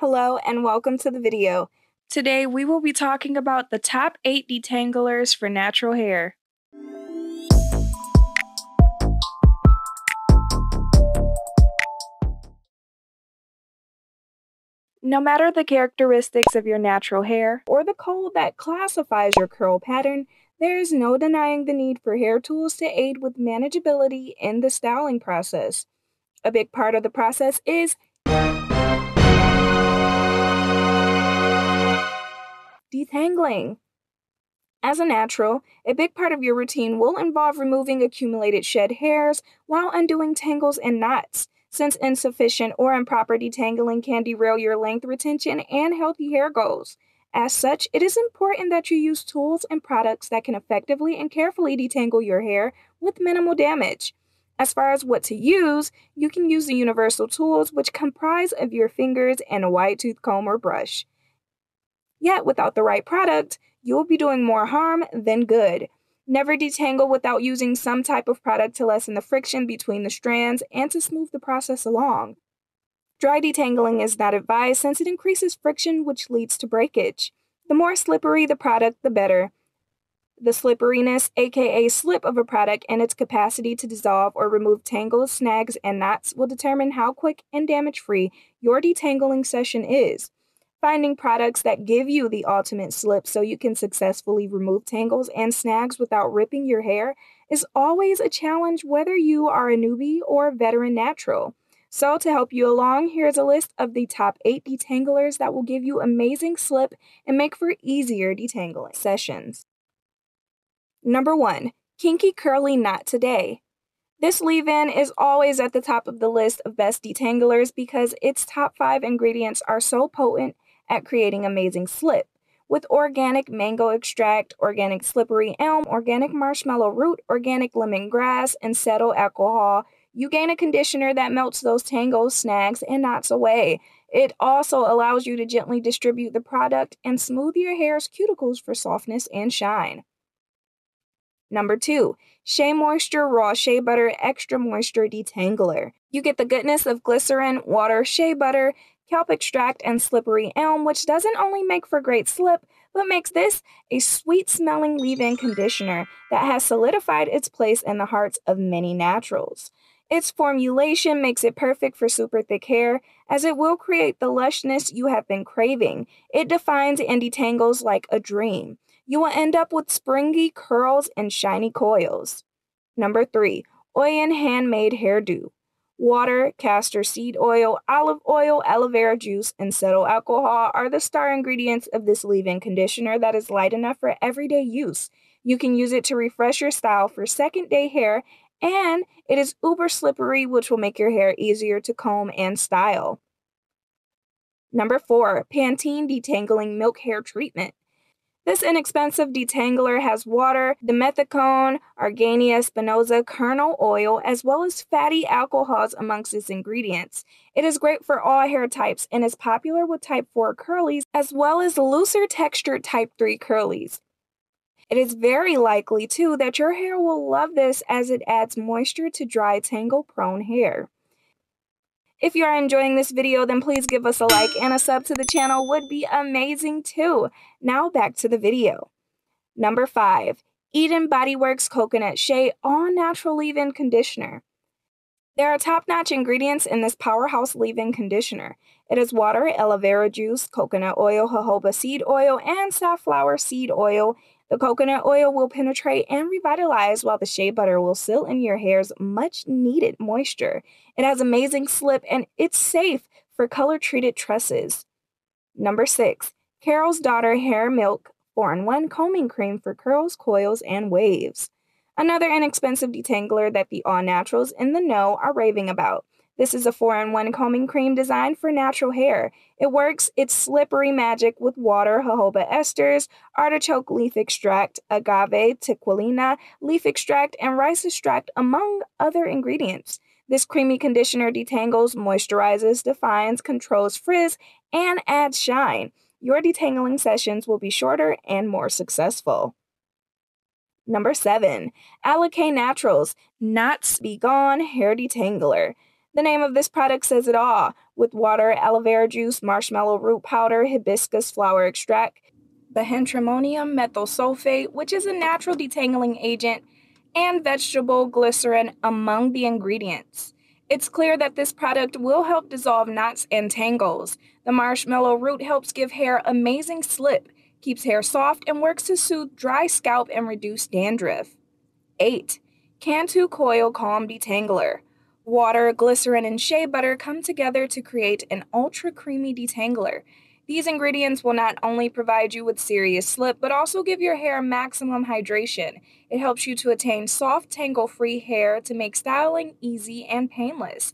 Hello and welcome to the video. Today we will be talking about the top 8 detanglers for natural hair. No matter the characteristics of your natural hair or the code that classifies your curl pattern, there is no denying the need for hair tools to aid with manageability in the styling process. A big part of the process is detangling. As a natural, a big part of your routine will involve removing accumulated shed hairs while undoing tangles and knots, since insufficient or improper detangling can derail your length retention and healthy hair goals. As such, it is important that you use tools and products that can effectively and carefully detangle your hair with minimal damage. As far as what to use, you can use the universal tools which comprise of your fingers and a wide tooth comb or brush. Yet, without the right product, you will be doing more harm than good. Never detangle without using some type of product to lessen the friction between the strands and to smooth the process along. Dry detangling is not advised since it increases friction, which leads to breakage. The more slippery the product, the better. The slipperiness, aka slip of a product, and its capacity to dissolve or remove tangles, snags, and knots will determine how quick and damage free your detangling session is. Finding products that give you the ultimate slip so you can successfully remove tangles and snags without ripping your hair is always a challenge whether you are a newbie or a veteran natural. So, to help you along, here's a list of the top 8 detanglers that will give you amazing slip and make for easier detangling sessions. Number 1. Kinky Curly Knot Today. This leave in is always at the top of the list of best detanglers because its top 5 ingredients are so potent at creating amazing slip. With organic mango extract, organic slippery elm, organic marshmallow root, organic lemongrass, and cetyl alcohol, you gain a conditioner that melts those tangles, snags, and knots away. It also allows you to gently distribute the product and smooth your hair's cuticles for softness and shine. Number two, Shea Moisture Raw Shea Butter Extra Moisture Detangler. You get the goodness of glycerin, water, shea butter, kelp extract, and slippery elm, which doesn't only make for great slip, but makes this a sweet smelling leave in conditioner that has solidified its place in the hearts of many naturals. Its formulation makes it perfect for super thick hair, as it will create the lushness you have been craving. It defines and detangles like a dream. You will end up with springy curls and shiny coils. Number three, Oyin Handmade Hair Dew water, castor seed oil, olive oil, aloe vera juice, and cetyl alcohol are the star ingredients of this leave in conditioner that is light enough for everyday use. You can use it to refresh your style for second day hair, and it is uber slippery, which will make your hair easier to comb and style. Number four, Pantene Detangling Milk Hair Treatment. This inexpensive detangler has water, dimethicone, Argania spinosa kernel oil, as well as fatty alcohols amongst its ingredients. It is great for all hair types and is popular with type 4 curlies as well as looser textured type 3 curlies. It is very likely, too, that your hair will love this as it adds moisture to dry tangle prone hair. If you are enjoying this video, then please give us a like and a sub to the channel would be amazing too. Now back to the video. Number 5. Eden Body Works Coconut Shea All Natural Leave-In Conditioner. There are top-notch ingredients in this powerhouse leave-in conditioner. It is water, aloe vera juice, coconut oil, jojoba seed oil, and safflower seed oil the coconut oil will penetrate and revitalize while the shea butter will seal in your hair's much needed moisture. It has amazing slip and it's safe for color treated tresses. Number six, Carol's Daughter Hair Milk 4 in 1 Combing Cream for curls, coils, and waves. Another inexpensive detangler that the all naturals in the know are raving about. This is a 4-in-1 combing cream designed for natural hair. It works its slippery magic with water, jojoba esters, artichoke leaf extract, agave, tequilana, leaf extract, and rice extract, among other ingredients. This creamy conditioner detangles, moisturizes, defines, controls frizz, and adds shine. Your detangling sessions will be shorter and more successful. Number 7. Alikay Naturals Knots Be Gone Hair Detangler. The name of this product says it all with water, aloe vera juice, marshmallow root powder, hibiscus flower extract, behentrimonium methyl sulfate, which is a natural detangling agent, and vegetable glycerin among the ingredients. It's clear that this product will help dissolve knots and tangles. The marshmallow root helps give hair amazing slip, keeps hair soft, and works to soothe dry scalp and reduce dandruff. 8. Cantu Coil Calm Detangler. Water, glycerin, and shea butter come together to create an ultra creamy detangler. These ingredients will not only provide you with serious slip, but also give your hair maximum hydration. It helps you to attain soft, tangle free hair to make styling easy and painless.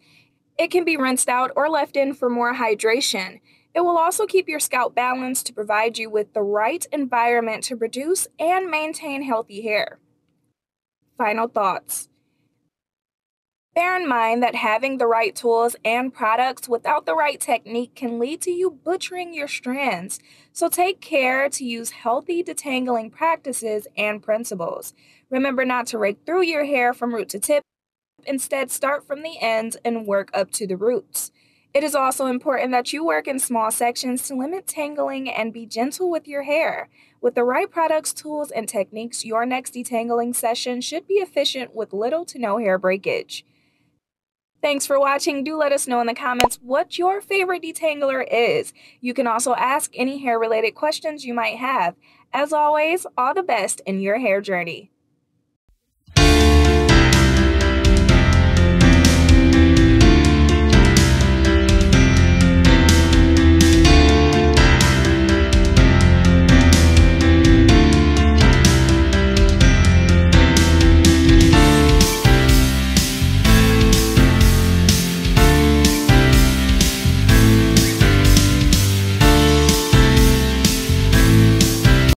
It can be rinsed out or left in for more hydration. It will also keep your scalp balanced to provide you with the right environment to produce and maintain healthy hair. Final thoughts. Bear in mind that having the right tools and products without the right technique can lead to you butchering your strands. So take care to use healthy detangling practices and principles. Remember not to rake through your hair from root to tip. Instead, start from the ends and work up to the roots. It is also important that you work in small sections to limit tangling and be gentle with your hair. With the right products, tools, and techniques, your next detangling session should be efficient with little to no hair breakage. Thanks for watching. Do let us know in the comments what your favorite detangler is. You can also ask any hair related questions you might have. As always, all the best in your hair journey.